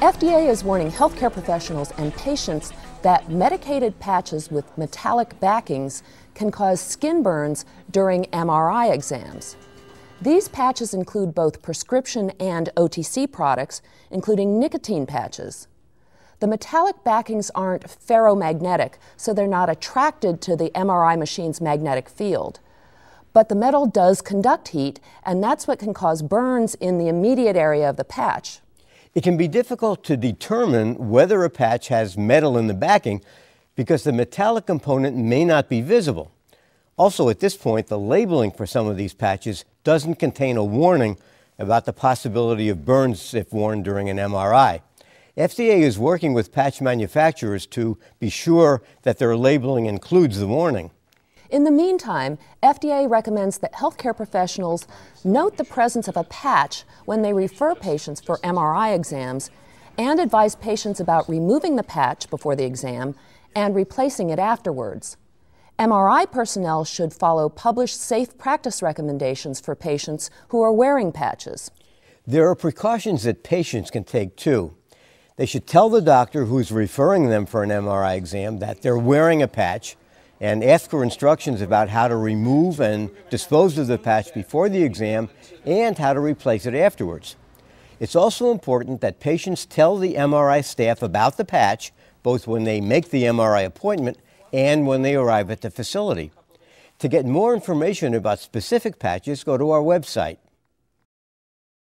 FDA is warning healthcare professionals and patients that medicated patches with metallic backings can cause skin burns during MRI exams. These patches include both prescription and OTC products, including nicotine patches. The metallic backings aren't ferromagnetic, so they're not attracted to the MRI machine's magnetic field. But the metal does conduct heat, and that's what can cause burns in the immediate area of the patch. It can be difficult to determine whether a patch has metal in the backing because the metallic component may not be visible. Also, at this point, the labeling for some of these patches doesn't contain a warning about the possibility of burns if worn during an MRI. FDA is working with patch manufacturers to be sure that their labeling includes the warning. In the meantime, FDA recommends that healthcare professionals note the presence of a patch when they refer patients for MRI exams and advise patients about removing the patch before the exam and replacing it afterwards. MRI personnel should follow published safe practice recommendations for patients who are wearing patches. There are precautions that patients can take too. They should tell the doctor who's referring them for an MRI exam that they're wearing a patch and ask for instructions about how to remove and dispose of the patch before the exam and how to replace it afterwards. It's also important that patients tell the MRI staff about the patch both when they make the MRI appointment and when they arrive at the facility. To get more information about specific patches, go to our website,